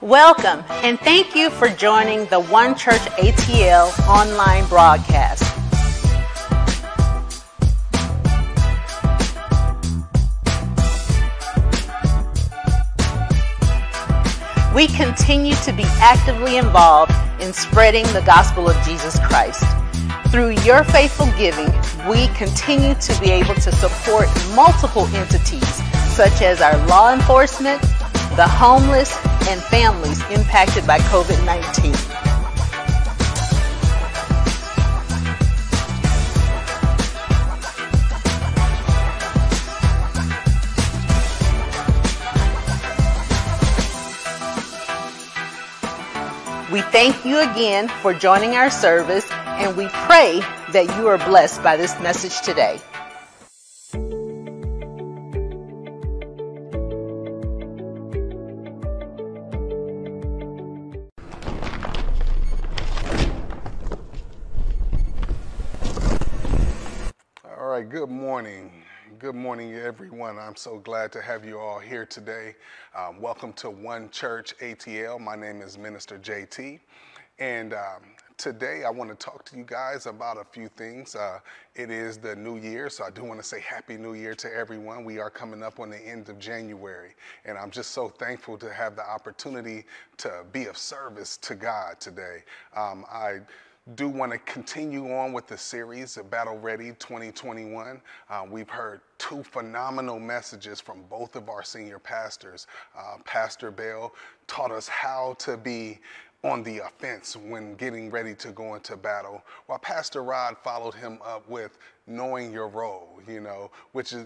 Welcome and thank you for joining the One Church ATL online broadcast. We continue to be actively involved in spreading the gospel of Jesus Christ. Through your faithful giving, we continue to be able to support multiple entities such as our law enforcement, the homeless, and families impacted by COVID 19. We thank you again for joining our service and we pray that you are blessed by this message today. Right, good morning. Good morning, everyone. I'm so glad to have you all here today. Um, welcome to One Church ATL. My name is Minister JT. And um, today I want to talk to you guys about a few things. Uh, it is the new year, so I do want to say Happy New Year to everyone. We are coming up on the end of January, and I'm just so thankful to have the opportunity to be of service to God today. Um, I do want to continue on with the series of Battle Ready 2021. Uh, we've heard two phenomenal messages from both of our senior pastors. Uh, Pastor Bell taught us how to be on the offense when getting ready to go into battle, while Pastor Rod followed him up with knowing your role, you know, which is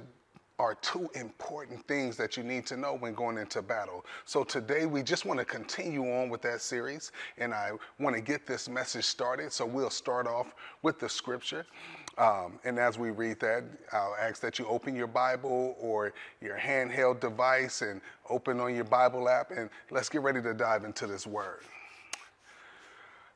are two important things that you need to know when going into battle. So today we just want to continue on with that series and I want to get this message started. So we'll start off with the scripture. Um, and as we read that, I'll ask that you open your Bible or your handheld device and open on your Bible app and let's get ready to dive into this word.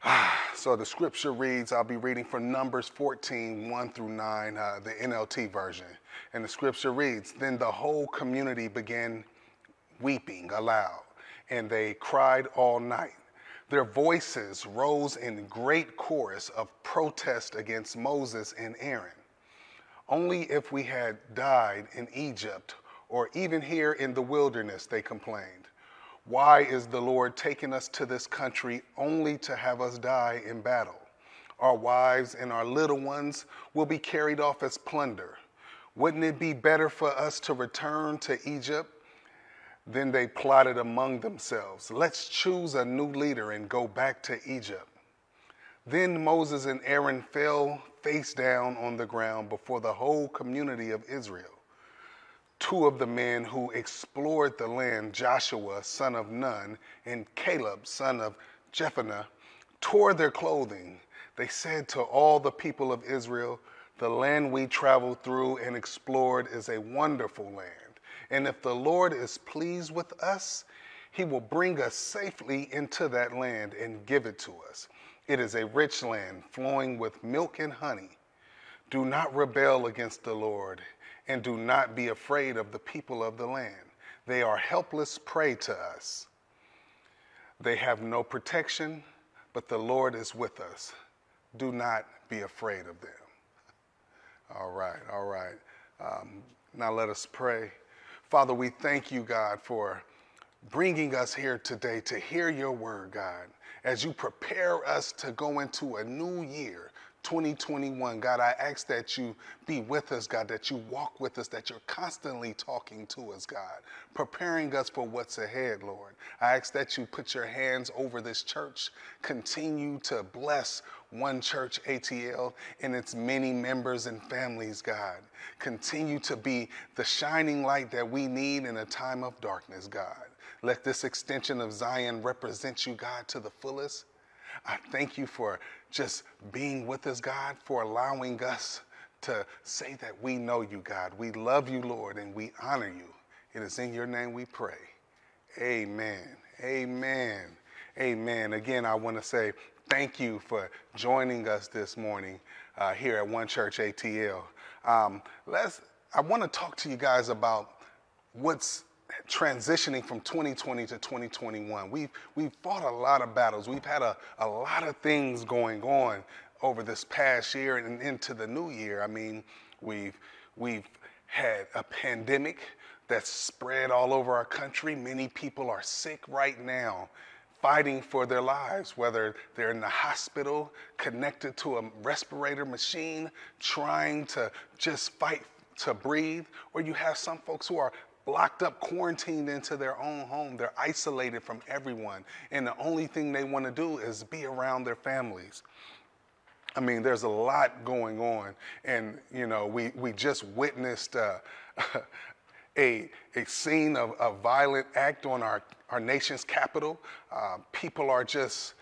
So the scripture reads, I'll be reading from Numbers 14, 1 through 9, uh, the NLT version. And the scripture reads, Then the whole community began weeping aloud, and they cried all night. Their voices rose in great chorus of protest against Moses and Aaron. Only if we had died in Egypt or even here in the wilderness, they complained. Why is the Lord taking us to this country only to have us die in battle? Our wives and our little ones will be carried off as plunder. Wouldn't it be better for us to return to Egypt? Then they plotted among themselves, let's choose a new leader and go back to Egypt. Then Moses and Aaron fell face down on the ground before the whole community of Israel two of the men who explored the land, Joshua, son of Nun, and Caleb, son of Jephunneh, tore their clothing. They said to all the people of Israel, The land we traveled through and explored is a wonderful land. And if the Lord is pleased with us, he will bring us safely into that land and give it to us. It is a rich land flowing with milk and honey. Do not rebel against the Lord and do not be afraid of the people of the land. They are helpless prey to us. They have no protection, but the Lord is with us. Do not be afraid of them. All right, all right. Um, now let us pray. Father, we thank you, God, for bringing us here today to hear your word, God, as you prepare us to go into a new year 2021. God, I ask that you be with us, God, that you walk with us, that you're constantly talking to us, God, preparing us for what's ahead, Lord. I ask that you put your hands over this church, continue to bless One Church ATL and its many members and families, God. Continue to be the shining light that we need in a time of darkness, God. Let this extension of Zion represent you, God, to the fullest. I thank you for just being with us, God, for allowing us to say that we know you, God. We love you, Lord, and we honor you. It is in your name we pray. Amen. Amen. Amen. Again, I want to say thank you for joining us this morning uh, here at One Church ATL. Um, let's. I want to talk to you guys about what's transitioning from 2020 to 2021. We've, we've fought a lot of battles. We've had a, a lot of things going on over this past year and into the new year. I mean, we've, we've had a pandemic that's spread all over our country. Many people are sick right now, fighting for their lives, whether they're in the hospital, connected to a respirator machine, trying to just fight to breathe, or you have some folks who are locked up, quarantined into their own home. They're isolated from everyone. And the only thing they want to do is be around their families. I mean, there's a lot going on. And, you know, we, we just witnessed uh, a, a scene of a violent act on our, our nation's capital. Uh, people are just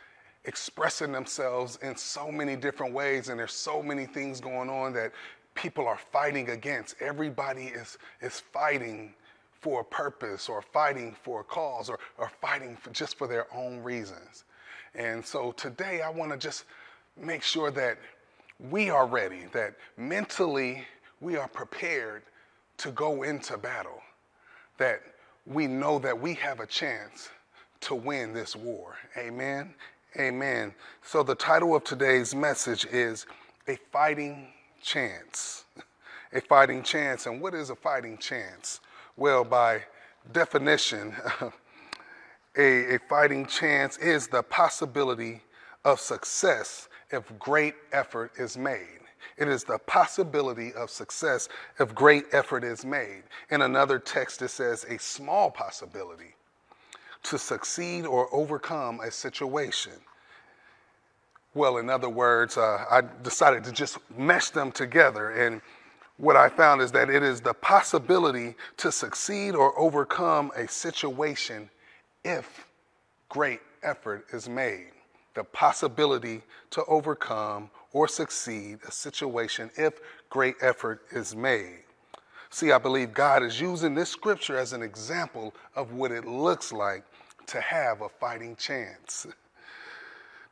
expressing themselves in so many different ways, and there's so many things going on that people are fighting against. Everybody is, is fighting for a purpose or fighting for a cause or, or fighting for just for their own reasons. And so today I want to just make sure that we are ready, that mentally we are prepared to go into battle, that we know that we have a chance to win this war. Amen. Amen. So the title of today's message is A Fighting Chance. A fighting chance. And what is a fighting chance? Well, by definition, a, a fighting chance is the possibility of success if great effort is made. It is the possibility of success if great effort is made. In another text, it says a small possibility to succeed or overcome a situation. Well, in other words, uh, I decided to just mesh them together. And what I found is that it is the possibility to succeed or overcome a situation if great effort is made. The possibility to overcome or succeed a situation if great effort is made. See, I believe God is using this scripture as an example of what it looks like to have a fighting chance.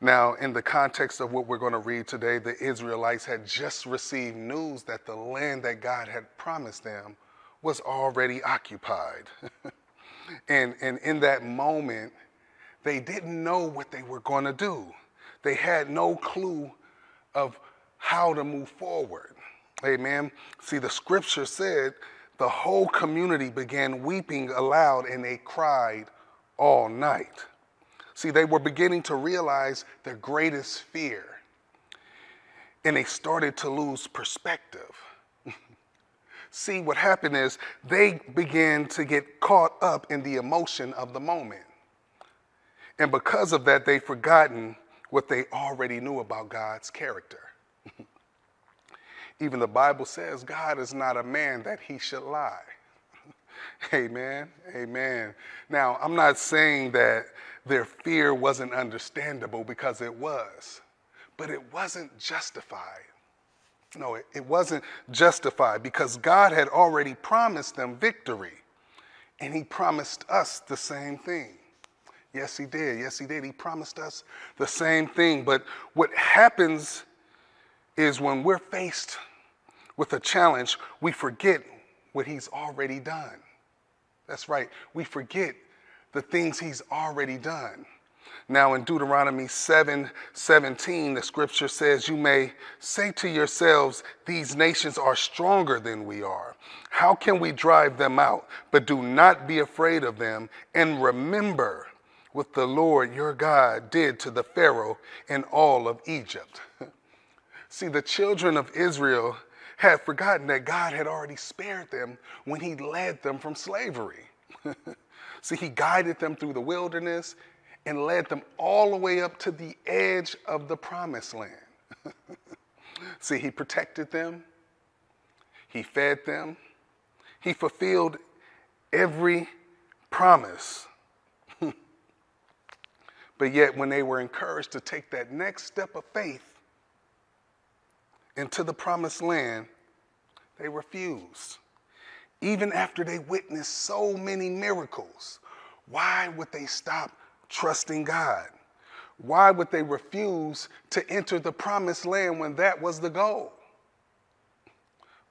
Now, in the context of what we're going to read today, the Israelites had just received news that the land that God had promised them was already occupied. and, and in that moment, they didn't know what they were going to do. They had no clue of how to move forward. Amen. See, the scripture said the whole community began weeping aloud and they cried all night. See, they were beginning to realize their greatest fear and they started to lose perspective. See, what happened is they began to get caught up in the emotion of the moment. And because of that, they've forgotten what they already knew about God's character. Even the Bible says God is not a man that he should lie. Amen. Amen. Now, I'm not saying that their fear wasn't understandable because it was, but it wasn't justified. No, it, wasn't justified because God had already promised them victory, and He promised us the same thing. Yes, He did. Yes, He did. He promised us the same thing. But what happens is when we're faced with a challenge, we forget what He's already done. That's right. We forget the things He's already done. Now, in Deuteronomy 7 17, the scripture says, You may say to yourselves, These nations are stronger than we are. How can we drive them out? But do not be afraid of them, and remember what the Lord your God did to the Pharaoh and all of Egypt. See, the children of Israel had forgotten that God had already spared them when He led them from slavery. See, He guided them through the wilderness and led them all the way up to the edge of the promised land. See, he protected them, he fed them, he fulfilled every promise. but yet, when they were encouraged to take that next step of faith into the promised land, they refused. Even after they witnessed so many miracles, why would they stop trusting God? Why would they refuse to enter the promised land when that was the goal?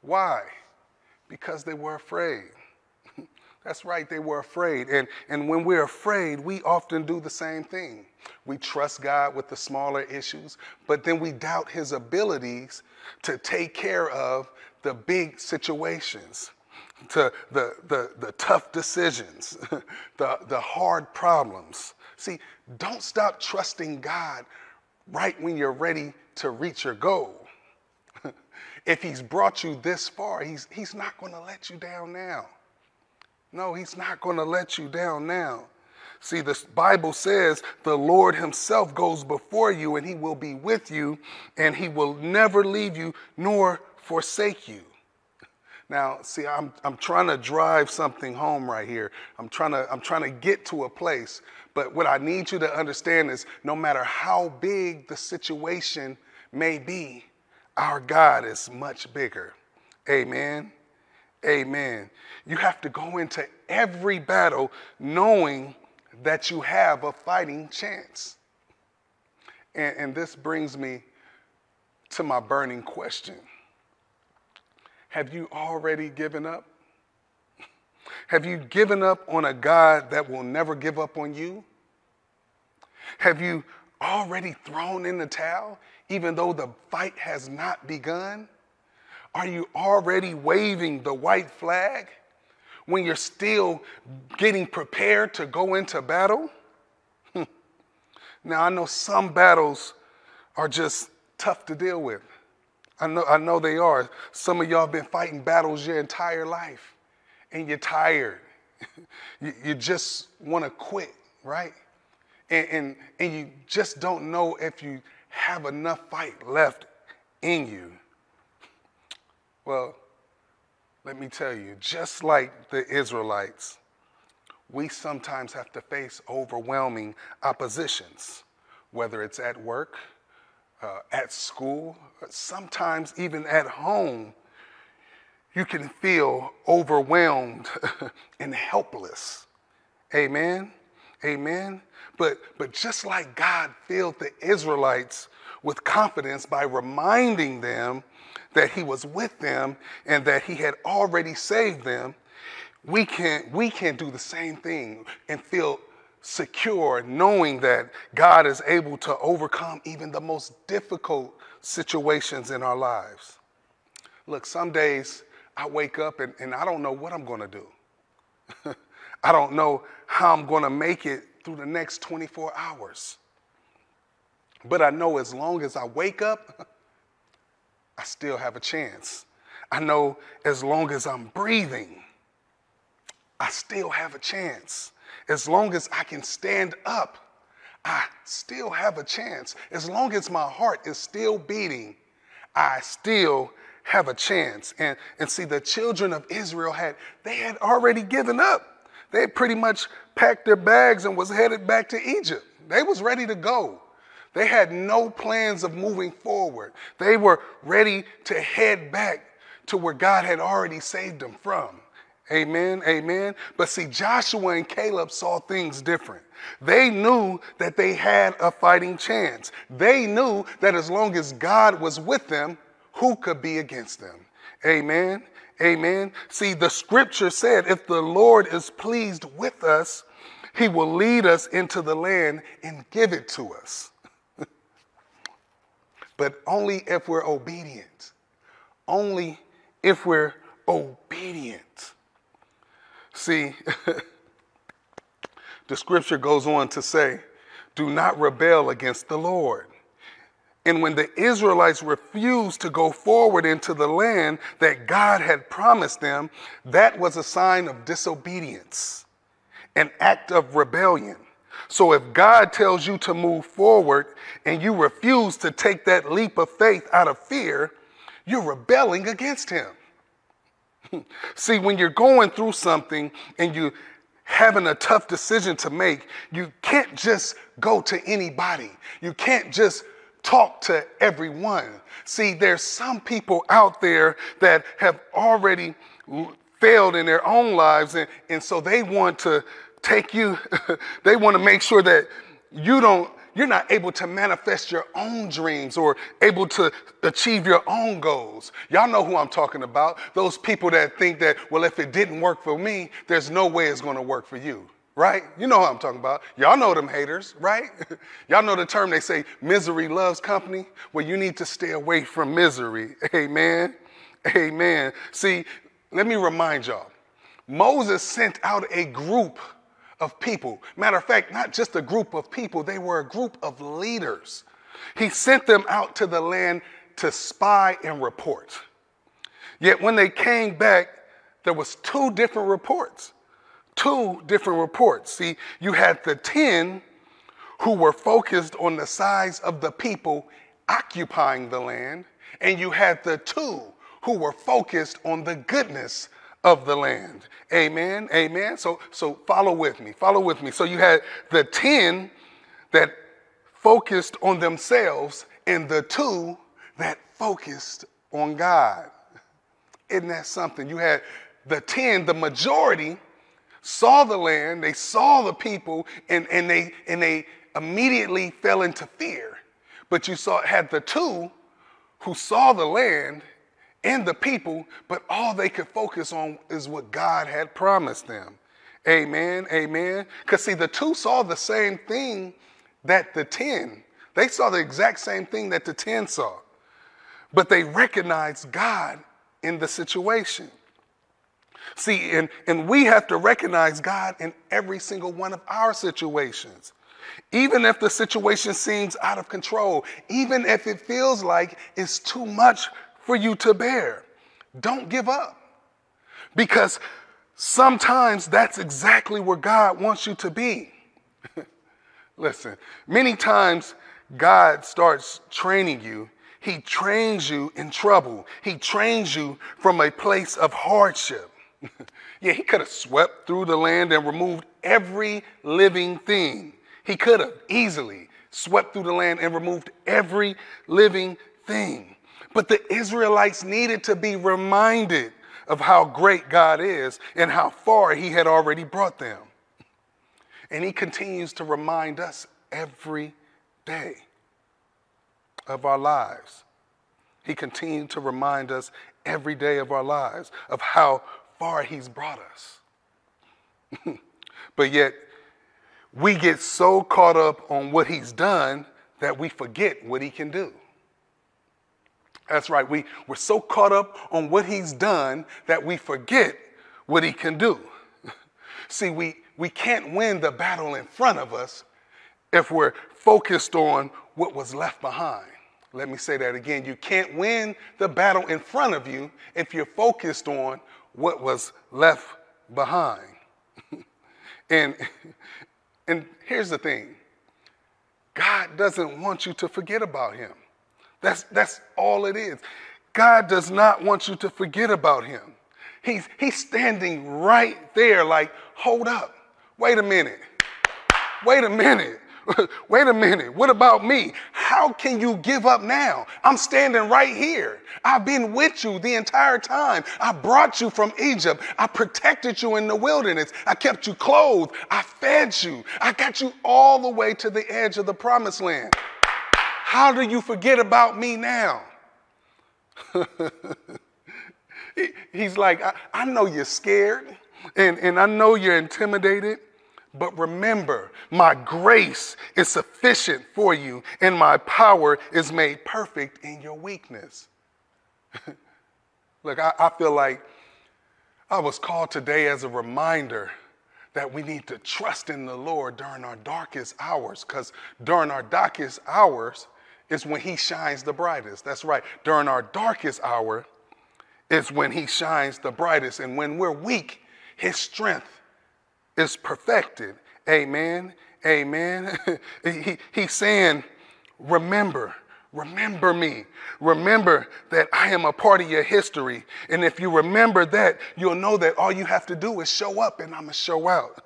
Why? Because they were afraid. That's right, they were afraid. And, and when we're afraid, we often do the same thing. We trust God with the smaller issues, but then we doubt his abilities to take care of the big situations, to the, the, the tough decisions, the, the hard problems. See, don't stop trusting God right when you're ready to reach your goal. if he's brought you this far, he's, he's not going to let you down now. No, he's not going to let you down now. See, the Bible says the Lord Himself goes before you and He will be with you and He will never leave you nor forsake you. Now, see, I'm, I'm trying to drive something home right here. I'm trying, to, I'm trying to get to a place. But what I need you to understand is no matter how big the situation may be, our God is much bigger. Amen. Amen. You have to go into every battle knowing that you have a fighting chance. And, and this brings me to my burning question Have you already given up? Have you given up on a God that will never give up on you? Have you already thrown in the towel, even though the fight has not begun? Are you already waving the white flag when you're still getting prepared to go into battle? Hmm. now, I know some battles are just tough to deal with. I know, I know they are. Some of y'all have been fighting battles your entire life and you're tired. you, you, just want to quit, right? And, and, and you just don't know if you have enough fight left in you. Well, let me tell you, just like the Israelites, we sometimes have to face overwhelming oppositions, whether it's at work, uh, at school, sometimes even at home. You can feel overwhelmed and helpless. Amen. Amen. But, but just like God filled the Israelites with confidence by reminding them that he was with them and that he had already saved them, we can, we can do the same thing and feel secure knowing that God is able to overcome even the most difficult situations in our lives. Look, some days I wake up and, and I don't know what I'm going to do. I don't know how I'm going to make it through the next 24 hours. But I know as long as I wake up, I still have a chance. I know as long as I'm breathing, I still have a chance. As long as I can stand up, I still have a chance. As long as my heart is still beating, I still have a chance. And, and see, the children of Israel had, they had already given up. They had pretty much packed their bags and was headed back to Egypt. They was ready to go. They had no plans of moving forward. They were ready to head back to where God had already saved them from. Amen, amen. But see, Joshua and Caleb saw things different. They knew that they had a fighting chance. They knew that as long as God was with them, who could be against them? Amen, amen. See, the scripture said, if the Lord is pleased with us, he will lead us into the land and give it to us but only if we're obedient. Only if we're obedient. See, the scripture goes on to say, do not rebel against the Lord. And when the Israelites refused to go forward into the land that God had promised them, that was a sign of disobedience, an act of rebellion. So if God tells you to move forward and you refuse to take that leap of faith out of fear, you're rebelling against Him. See, when you're going through something and you having a tough decision to make, you can't just go to anybody. You can't just talk to everyone. See, there's some people out there that have already failed in their own lives, and, and so they want to take you, they want to make sure that you don't, you're not able to manifest your own dreams or able to achieve your own goals. Y'all know who I'm talking about. Those people that think that, well, if it didn't work for me, there's no way it's going to work for you. Right? You know what I'm talking about. Y'all know them haters, right? Y'all know the term they say, misery loves company. Well, you need to stay away from misery. Amen. Amen. See, let me remind y'all Moses sent out a group of people. Matter of fact, not just a group of people, they were a group of leaders. He sent them out to the land to spy and report. Yet when they came back, there was two different reports. Two different reports. See, you had the 10 who were focused on the size of the people occupying the land, and you had the two who were focused on the goodness of the land. Amen. Amen. So so follow with me. Follow with me. So you had the 10 that focused on themselves and the two that focused on God. Isn't that something? You had the 10, the majority saw the land, they saw the people, and, and they and they immediately fell into fear. But you saw had the two who saw the land and the people, but all they could focus on is what God had promised them. Amen, amen. Because see, the two saw the same thing that the 10, they saw the exact same thing that the 10 saw, but they recognized God in the situation. See, and, and we have to recognize God in every single one of our situations. Even if the situation seems out of control, even if it feels like it's too much for you to bear. Don't give up. Because sometimes that's exactly where God wants you to be. Listen, many times God starts training you. He trains you in trouble. He trains you from a place of hardship. yeah, he could have swept through the land and removed every living thing. He could have easily swept through the land and removed every living thing. But the Israelites needed to be reminded of how great God is and how far He had already brought them. And He continues to remind us every day of our lives. He continued to remind us every day of our lives of how far He's brought us. but yet, we get so caught up on what He's done that we forget what He can do. That's right. We, we're so caught up on what he's done that we forget what he can do. See, we, we can't win the battle in front of us if we're focused on what was left behind. Let me say that again. You can't win the battle in front of you if you're focused on what was left behind. and, and here's the thing God doesn't want you to forget about him. That's, that's all it is. God does not want you to forget about him. He's, he's standing right there, like, hold up, wait a minute, wait a minute. Wait a minute, what about me? How can you give up now? I'm standing right here. I've been with you the entire time. I brought you from Egypt. I protected you in the wilderness. I kept you clothed. I fed you. I got you all the way to the edge of the promised land. How do you forget about me now? He's like, I, I, know you're scared and, and I know you're intimidated, but remember, my grace is sufficient for you and my power is made perfect in your weakness. Look, I, I feel like I was called today as a reminder that we need to trust in the Lord during our darkest hours, because during our darkest hours, is when he shines the brightest. That's right. During our darkest hour is when he shines the brightest. And when we're weak, his strength is perfected. Amen. Amen. he, he's saying, remember, remember me. Remember that I am a part of your history. And if you remember that, you'll know that all you have to do is show up and I'm going to show out.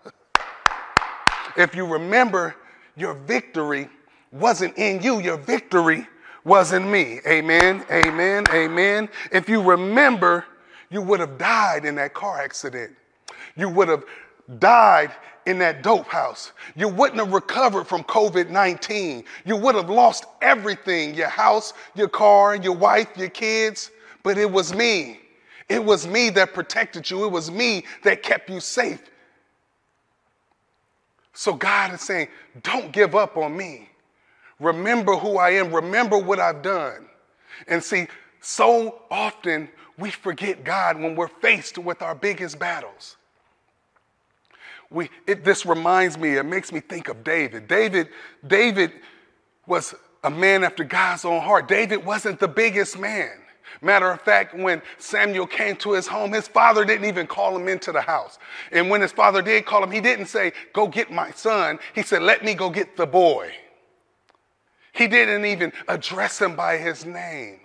if you remember your victory, wasn't in you, your victory was in me. Amen, amen, amen. If you remember, you would have died in that car accident. You would have died in that dope house. You wouldn't have recovered from COVID 19. You would have lost everything your house, your car, your wife, your kids. But it was me. It was me that protected you. It was me that kept you safe. So God is saying, don't give up on me. Remember who I am. Remember what I've done. And see, so often we forget God when we're faced with our biggest battles. We, it, this reminds me, it makes me think of David. David, David was a man after God's own heart. David wasn't the biggest man. Matter of fact, when Samuel came to his home, his father didn't even call him into the house. And when his father did call him, he didn't say, Go get my son. He said, Let me go get the boy. He didn't even address him by his name.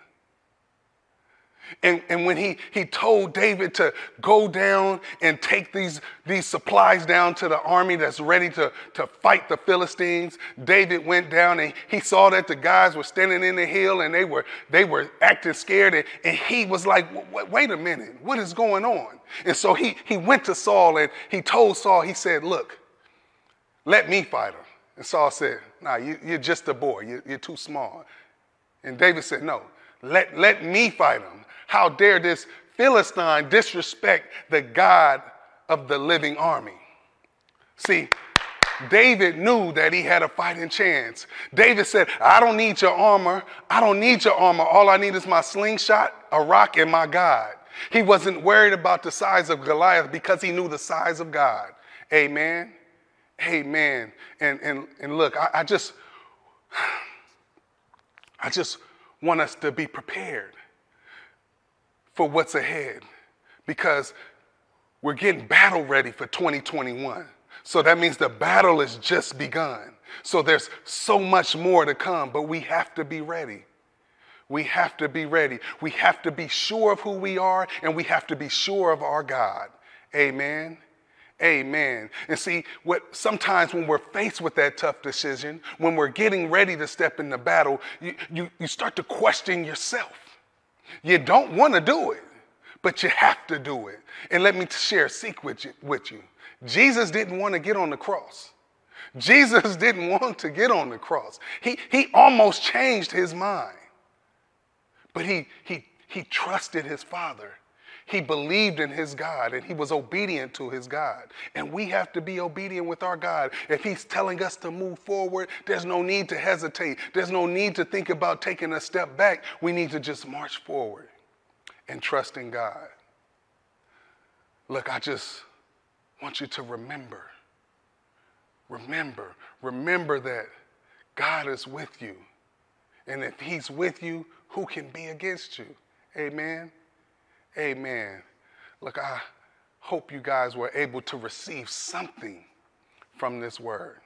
And, and when he, he told David to go down and take these, these supplies down to the army that's ready to, to fight the Philistines, David went down and he saw that the guys were standing in the hill and they were, they were acting scared. And, and he was like, wait a minute, what is going on? And so he, he went to Saul and he told Saul, he said, look, let me fight him. And Saul said, nah, you, are just a boy. You, you're too small. And David said, no, let, let me fight him. How dare this Philistine disrespect the God of the living army? See, David knew that he had a fighting chance. David said, I don't need your armor. I don't need your armor. All I need is my slingshot, a rock, and my God. He wasn't worried about the size of Goliath because he knew the size of God. Amen. Amen. And, and, and look, I, I just, I just want us to be prepared for what's ahead because we're getting battle ready for 2021. So that means the battle has just begun. So there's so much more to come, but we have to be ready. We have to be ready. We have to be sure of who we are, and we have to be sure of our God. Amen. Amen. And see, what sometimes when we're faced with that tough decision, when we're getting ready to step in the battle, you, you, you start to question yourself. You don't want to do it, but you have to do it. And let me share a secret with you, with you. Jesus didn't want to get on the cross. Jesus didn't want to get on the cross. He, he almost changed his mind. But he, he, he trusted his Father. He believed in his God and he was obedient to his God. And we have to be obedient with our God. If he's telling us to move forward, there's no need to hesitate. There's no need to think about taking a step back. We need to just march forward and trust in God. Look, I just want you to remember. Remember, remember that God is with you. And if he's with you, who can be against you? Amen. Amen. Look, I hope you guys were able to receive something from this word.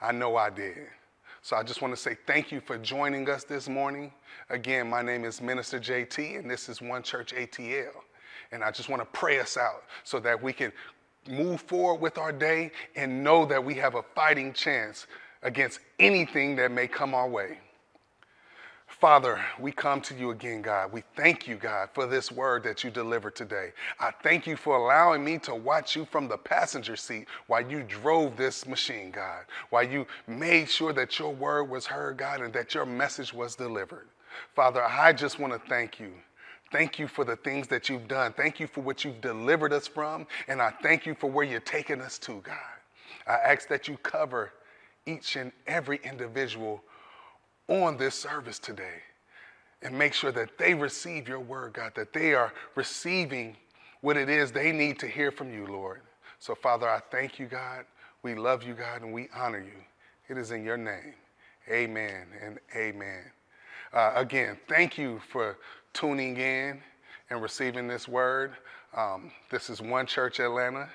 I know I did. So I just want to say thank you for joining us this morning. Again, my name is Minister JT, and this is One Church ATL. And I just want to pray us out so that we can move forward with our day and know that we have a fighting chance against anything that may come our way. Father, we come to you again, God. We thank you, God, for this word that you delivered today. I thank you for allowing me to watch you from the passenger seat while you drove this machine, God, while you made sure that your word was heard, God, and that your message was delivered. Father, I just want to thank you. Thank you for the things that you've done. Thank you for what you've delivered us from. And I thank you for where you're taking us to, God. I ask that you cover each and every individual on this service today and make sure that they receive your word, God, that they are receiving what it is they need to hear from you, Lord. So, Father, I thank you, God. We love you, God, and we honor you. It is in your name. Amen and amen. Uh, again, thank you for tuning in and receiving this word. Um, this is One Church Atlanta.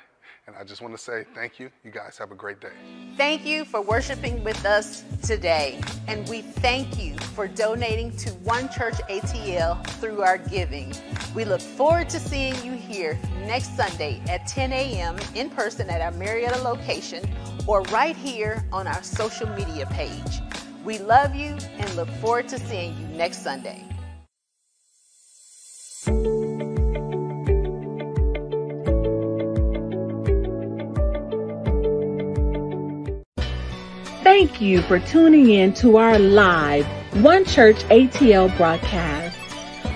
And I just want to say thank you. You guys have a great day. Thank you for worshiping with us today. And we thank you for donating to One Church ATL through our giving. We look forward to seeing you here next Sunday at 10 a.m. in person at our Marietta location or right here on our social media page. We love you and look forward to seeing you next Sunday. You for tuning in to our live One Church ATL broadcast.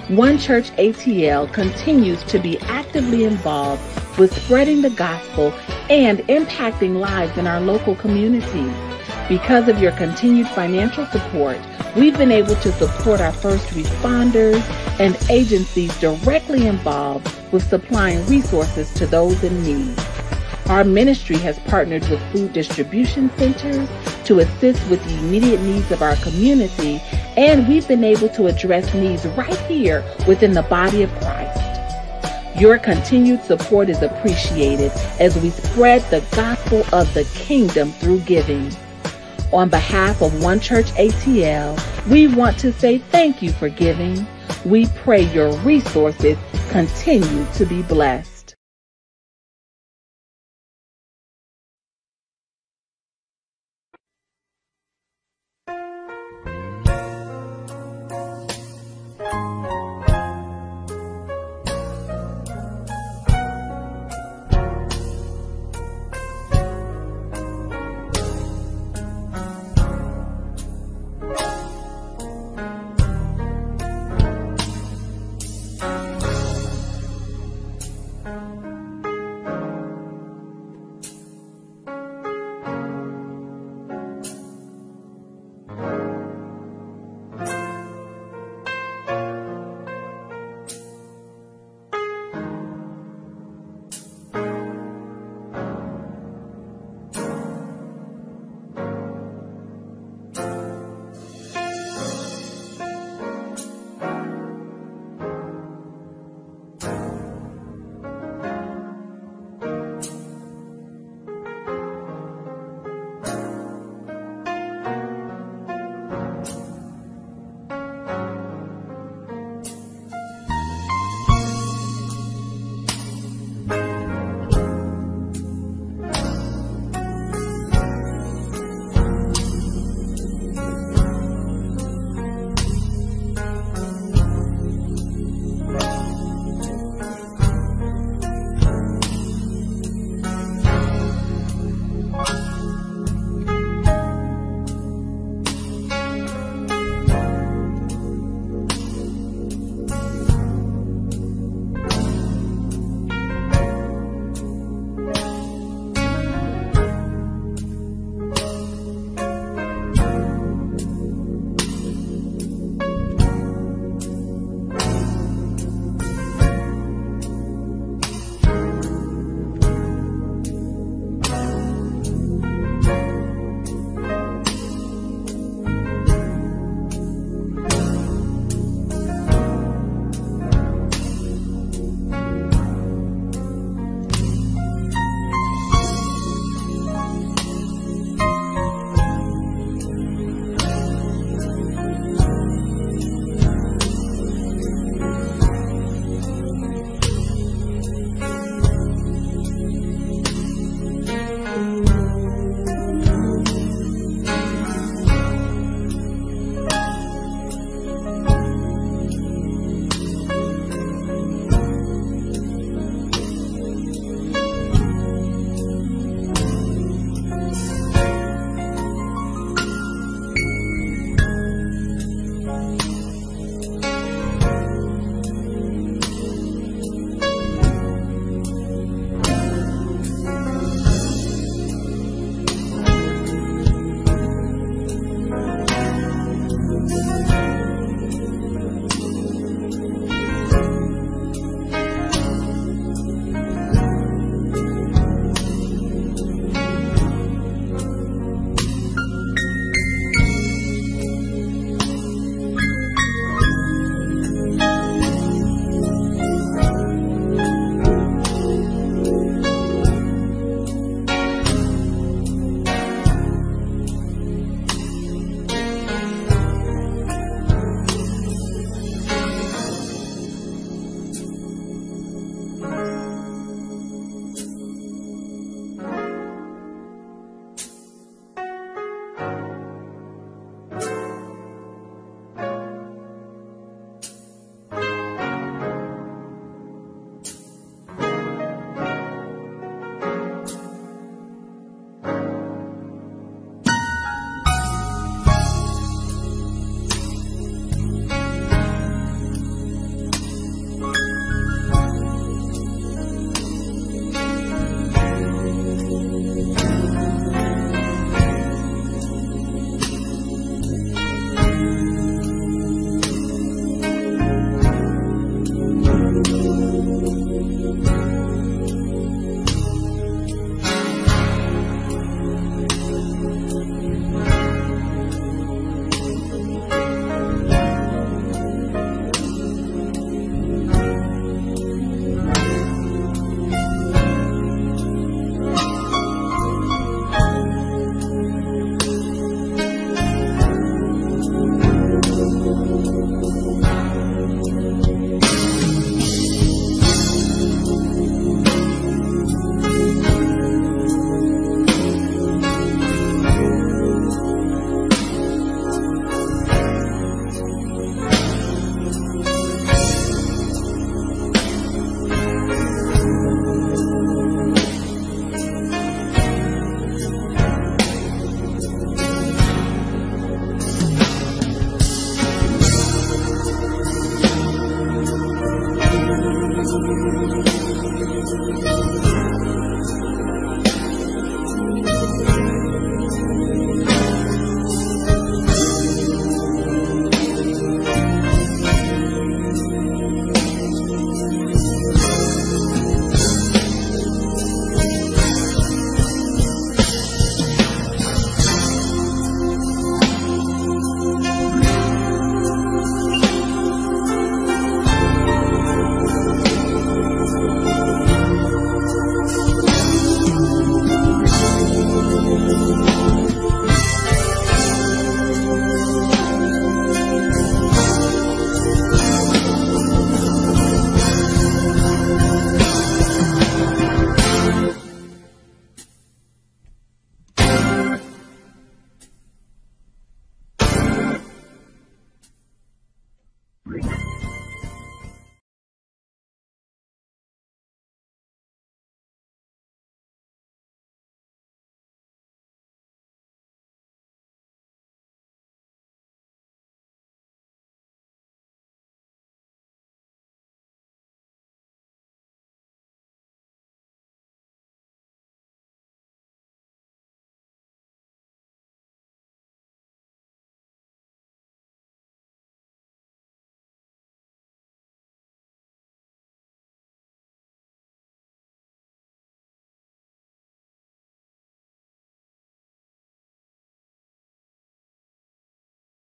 One Church ATL continues to be actively involved with spreading the gospel and impacting lives in our local community. Because of your continued financial support, we've been able to support our first responders and agencies directly involved with supplying resources to those in need. Our ministry has partnered with food distribution centers to assist with the immediate needs of our community, and we've been able to address needs right here within the body of Christ. Your continued support is appreciated as we spread the gospel of the kingdom through giving. On behalf of One Church ATL, we want to say thank you for giving. We pray your resources continue to be blessed.